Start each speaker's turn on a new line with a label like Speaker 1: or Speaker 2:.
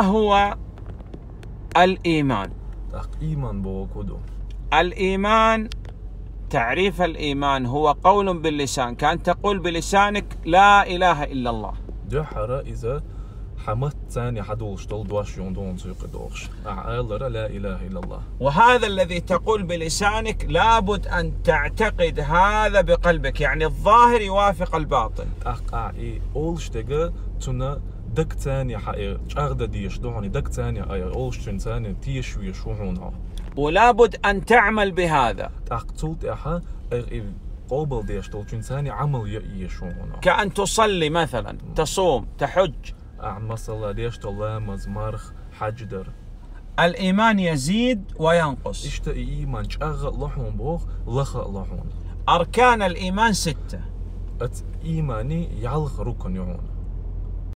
Speaker 1: هو الإيمان.
Speaker 2: إيمان بو كودو.
Speaker 1: الإيمان تعريف الإيمان هو قول باللسان. كان تقول بلسانك لا إله إلا الله.
Speaker 2: دو حرا إذا حمت ثاني حدولش دول دواش يوندون سوق دوغش أعالر لا إله إلا الله.
Speaker 1: وهذا الذي تقول بلسانك لابد أن تعتقد هذا بقلبك. يعني الظاهر يوافق الباطن.
Speaker 2: تاق أعي أولش تيجا تنا دك ثاني حقي أغدا ديش دوعني دك ثاني أي أولش تن ثاني تيش ويشوحون
Speaker 1: ولابد أن تعمل بهذا
Speaker 2: تاق تولت أحا قوبل ديش دول تن ثاني عمل يشوحون
Speaker 1: كأن تصلي مثلا تصوم تحج
Speaker 2: أع مثلا ديش دول مزمرخ حج در
Speaker 1: الإيمان يزيد وينقص
Speaker 2: إشتا إيمان أغ لحون بوغ لخ لحون
Speaker 1: أركان الإيمان ستة
Speaker 2: إيماني يعلق ركن يعون